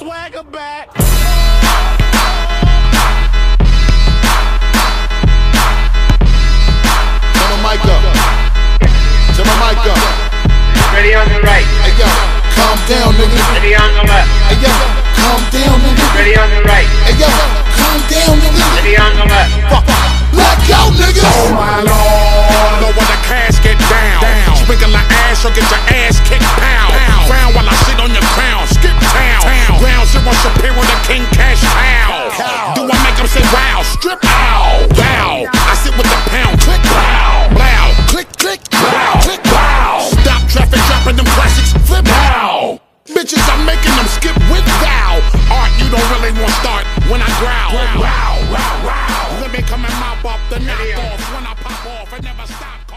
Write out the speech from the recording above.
swagger back. Turn my mic up. Turn my mic up. Ready on the right. Hey yo, calm down, nigga. Ready on the left. Hey yo, calm down, nigga. Ready on the right. Hey yo, calm down, nigga. Ready on the left. Fuck, black out, nigga. Oh my lord. Know when the cash get down. down. Sprinkle the ass or get your ass kicked pound. They come and mop up the knockoffs. When I pop off, I never stop.